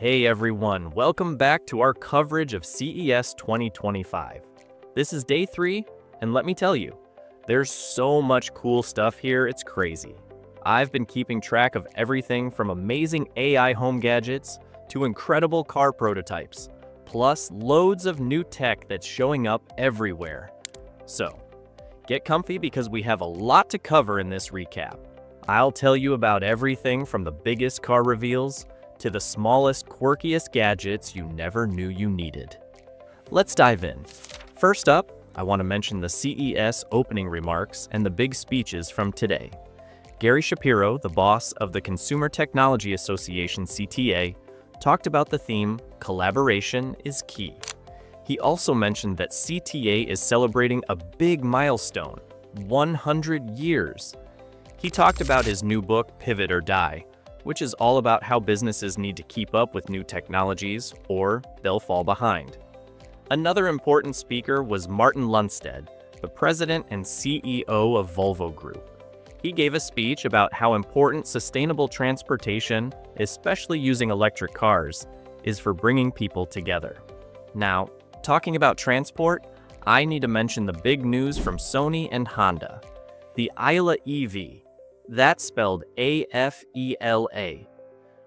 Hey everyone, welcome back to our coverage of CES 2025. This is day three, and let me tell you, there's so much cool stuff here, it's crazy. I've been keeping track of everything from amazing AI home gadgets to incredible car prototypes, plus loads of new tech that's showing up everywhere. So, get comfy because we have a lot to cover in this recap. I'll tell you about everything from the biggest car reveals to the smallest, quirkiest gadgets you never knew you needed. Let's dive in. First up, I want to mention the CES opening remarks and the big speeches from today. Gary Shapiro, the boss of the Consumer Technology Association CTA, talked about the theme, collaboration is key. He also mentioned that CTA is celebrating a big milestone, 100 years. He talked about his new book, Pivot or Die, which is all about how businesses need to keep up with new technologies or they'll fall behind. Another important speaker was Martin Lundstedt, the president and CEO of Volvo Group. He gave a speech about how important sustainable transportation, especially using electric cars, is for bringing people together. Now, talking about transport, I need to mention the big news from Sony and Honda. The Afeela EV. That's spelled A-F-E-L-A.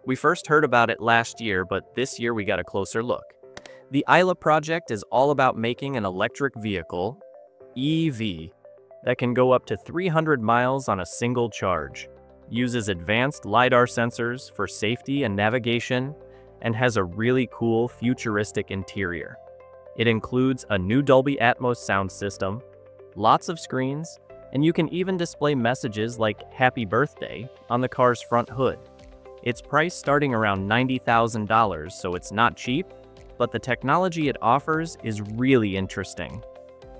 We first heard about it last year, but this year we got a closer look. The Afeela project is all about making an electric vehicle, EV, that can go up to 300 miles on a single charge, uses advanced LiDAR sensors for safety and navigation, and has a really cool futuristic interior. It includes a new Dolby Atmos sound system, lots of screens, and you can even display messages like Happy Birthday on the car's front hood. It's priced starting around $90,000, so it's not cheap, but the technology it offers is really interesting.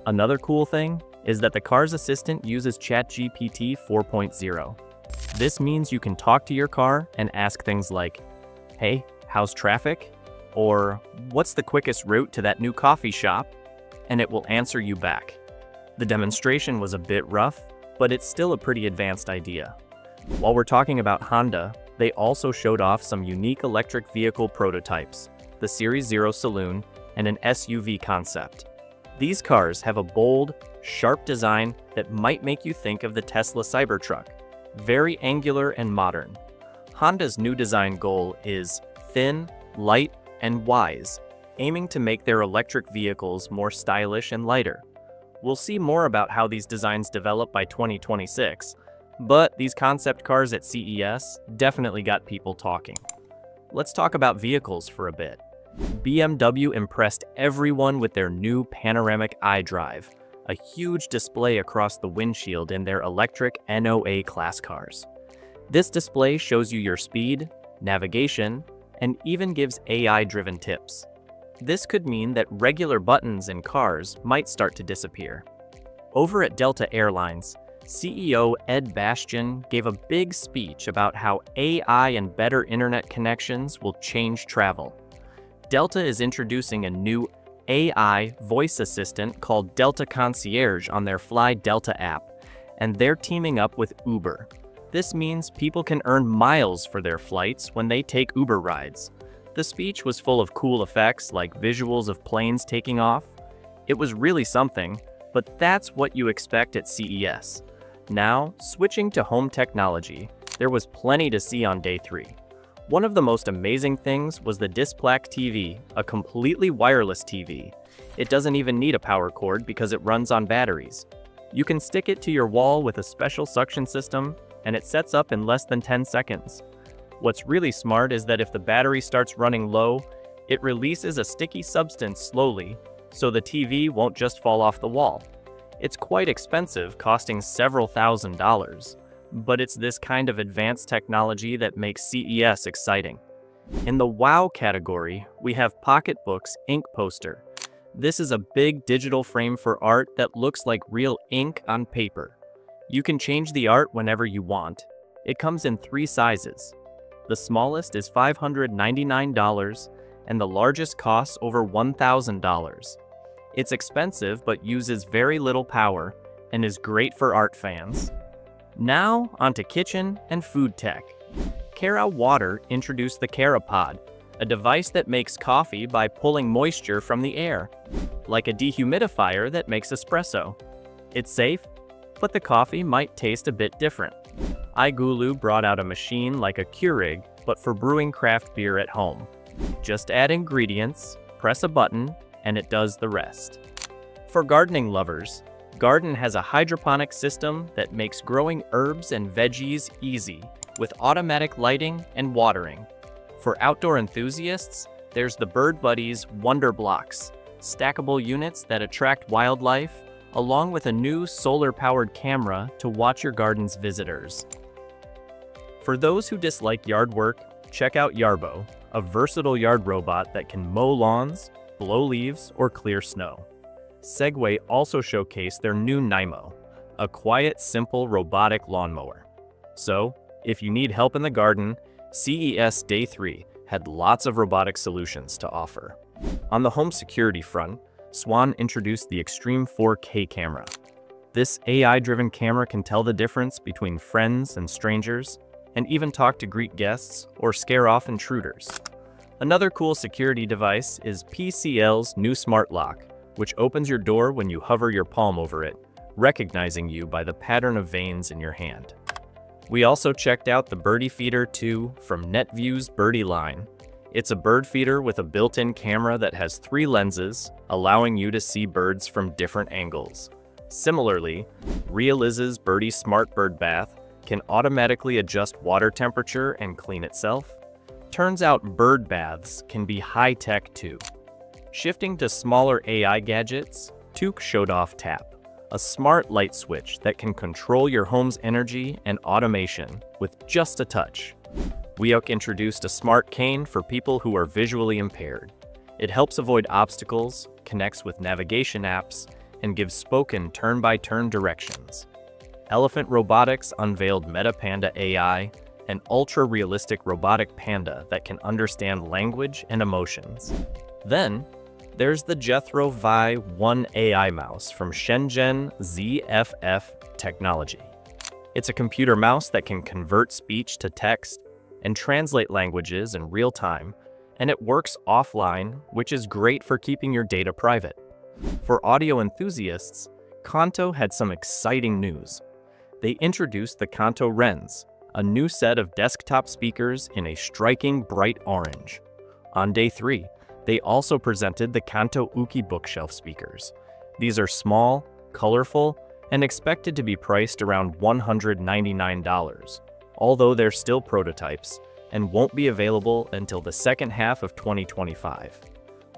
Another cool thing is that the car's assistant uses ChatGPT 4.0. This means you can talk to your car and ask things like, hey, how's traffic? Or what's the quickest route to that new coffee shop? And it will answer you back. The demonstration was a bit rough, but it's still a pretty advanced idea. While we're talking about Honda, they also showed off some unique electric vehicle prototypes, the Series Zero Saloon and an SUV concept. These cars have a bold, sharp design that might make you think of the Tesla Cybertruck, very angular and modern. Honda's new design goal is thin, light, and wise, aiming to make their electric vehicles more stylish and lighter. We'll see more about how these designs develop by 2026, but these concept cars at CES definitely got people talking. Let's talk about vehicles for a bit. BMW impressed everyone with their new panoramic iDrive, a huge display across the windshield in their electric Neue Klasse cars. This display shows you your speed, navigation, and even gives AI-driven tips. This could mean that regular buttons in cars might start to disappear. Over at Delta Airlines, CEO Ed Bastian gave a big speech about how AI and better internet connections will change travel. Delta is introducing a new AI voice assistant called Delta Concierge on their Fly Delta app, and they're teaming up with Uber. This means people can earn miles for their flights when they take Uber rides. The speech was full of cool effects like visuals of planes taking off. It was really something, but that's what you expect at CES. Now, switching to home technology, there was plenty to see on day three. One of the most amazing things was the Displace TV, a completely wireless TV. It doesn't even need a power cord because it runs on batteries. You can stick it to your wall with a special suction system, and it sets up in less than 10 seconds. What's really smart is that if the battery starts running low, it releases a sticky substance slowly, so the TV won't just fall off the wall. It's quite expensive, costing several thousand dollars but it's this kind of advanced technology that makes CES exciting. In the WOW category, we have Pocketbook's Ink Poster. This is a big digital frame for art that looks like real ink on paper. You can change the art whenever you want. It comes in three sizes. The smallest is $599 and the largest costs over $1,000. It's expensive but uses very little power and is great for art fans. Now, onto kitchen and food tech. Cara Water introduced the CaraPod, a device that makes coffee by pulling moisture from the air, like a dehumidifier that makes espresso. It's safe, but the coffee might taste a bit different. iGulu brought out a machine like a Keurig, but for brewing craft beer at home. Just add ingredients, press a button, and it does the rest. For gardening lovers, Gardyn has a hydroponic system that makes growing herbs and veggies easy, with automatic lighting and watering. For outdoor enthusiasts, there's the Bird Buddies Wonder Blocks, stackable units that attract wildlife, along with a new solar-powered camera to watch your garden's visitors. For those who dislike yard work, check out Yarbo, a versatile yard robot that can mow lawns, blow leaves, or clear snow. Segway also showcased their new Nymo, a quiet, simple robotic lawnmower. So, if you need help in the garden, CES Day 3 had lots of robotic solutions to offer. On the home security front, Swann introduced the Extreme 4K camera. This AI-driven camera can tell the difference between friends and strangers, and even talk to greet guests or scare off intruders. Another cool security device is PCL's new smart lock, which opens your door when you hover your palm over it, recognizing you by the pattern of veins in your hand. We also checked out the Birdie Feeder 2 from Netvue's Birdie line. It's a bird feeder with a built-in camera that has three lenses, allowing you to see birds from different angles. Similarly, Realiz's Birdie Smart Bird Bath can automatically adjust water temperature and clean itself. Turns out bird baths can be high-tech too. Shifting to smaller AI gadgets, Tuke showed off Tap, a smart light switch that can control your home's energy and automation with just a touch. WeWALK introduced a smart cane for people who are visually impaired. It helps avoid obstacles, connects with navigation apps, and gives spoken turn-by-turn -turn directions. Elephant Robotics unveiled MetaPanda AI, an ultra-realistic robotic panda that can understand language and emotions. Then, there's the Jethro V1 AI mouse from Shenzhen ZFF Technology. It's a computer mouse that can convert speech to text and translate languages in real time, and it works offline, which is great for keeping your data private. For audio enthusiasts, Kanto had some exciting news. They introduced the Kanto Rens, a new set of desktop speakers in a striking bright orange. On day three, they also presented the Kanto Uki bookshelf speakers. These are small, colorful, and expected to be priced around $199, although they're still prototypes and won't be available until the second half of 2025.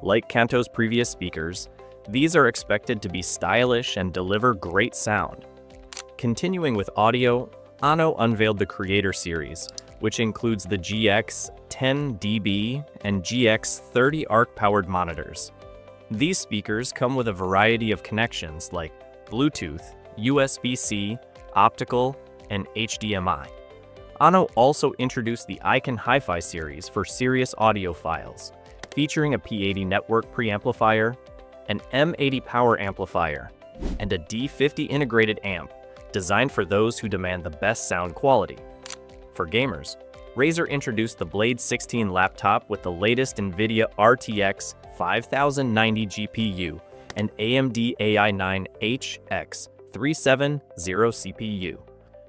Like Kanto's previous speakers, these are expected to be stylish and deliver great sound. Continuing with audio, Ano unveiled the Creator Series, which includes the GX 10dB and GX 30 ARC-powered monitors. These speakers come with a variety of connections like Bluetooth, USB-C, optical, and HDMI. Ano also introduced the Icon Hi-Fi series for serious audiophiles, featuring a P80 network preamplifier, an M80 power amplifier, and a D50 integrated amp designed for those who demand the best sound quality. For gamers, Razer introduced the Blade 16 laptop with the latest NVIDIA RTX 5090 GPU and AMD AI9HX 370 CPU,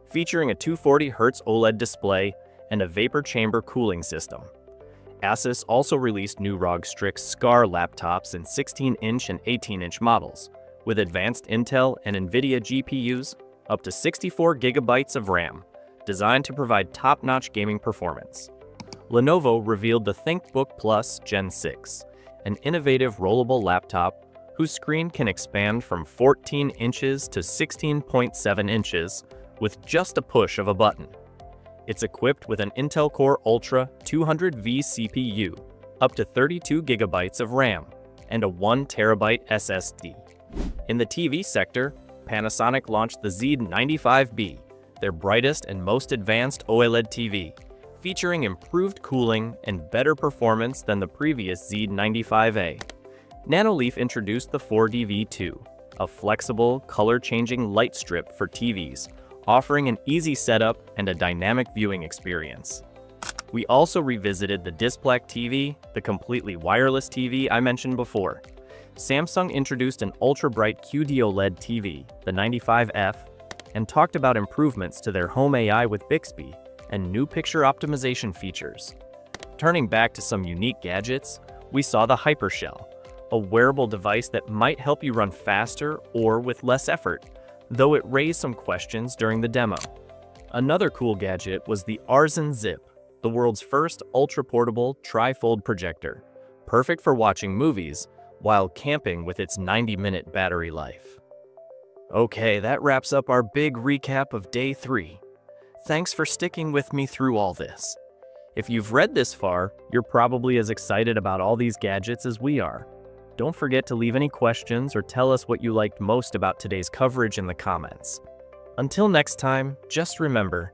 featuring a 240Hz OLED display and a vapor chamber cooling system. Asus also released new ROG Strix SCAR laptops in 16-inch and 18-inch models, with advanced Intel and NVIDIA GPUs up to 64 gigabytes of RAM, designed to provide top-notch gaming performance. Lenovo revealed the ThinkBook Plus Gen 6, an innovative rollable laptop whose screen can expand from 14 inches to 16.7 inches with just a push of a button. It's equipped with an Intel Core Ultra 200V CPU, up to 32 gigabytes of RAM, and a 1 terabyte SSD. In the TV sector, Panasonic launched the Z95B, their brightest and most advanced OLED TV, featuring improved cooling and better performance than the previous Z95A. Nanoleaf introduced the 4DV2, a flexible, color-changing light strip for TVs, offering an easy setup and a dynamic viewing experience. We also revisited the Displace TV, the completely wireless TV I mentioned before. Samsung introduced an ultra-bright QD OLED TV, the 95F, and talked about improvements to their Home AI with Bixby and new picture optimization features. Turning back to some unique gadgets, we saw the Hypershell, a wearable device that might help you run faster or with less effort, though it raised some questions during the demo. Another cool gadget was the Aurzen Zip, the world's first ultra-portable tri-fold projector, perfect for watching movies while camping with its 90-minute battery life. Okay, that wraps up our big recap of day three. Thanks for sticking with me through all this. If you've read this far, you're probably as excited about all these gadgets as we are. Don't forget to leave any questions or tell us what you liked most about today's coverage in the comments. Until next time, just remember,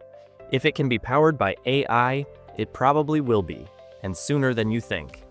if it can be powered by AI, it probably will be, and sooner than you think.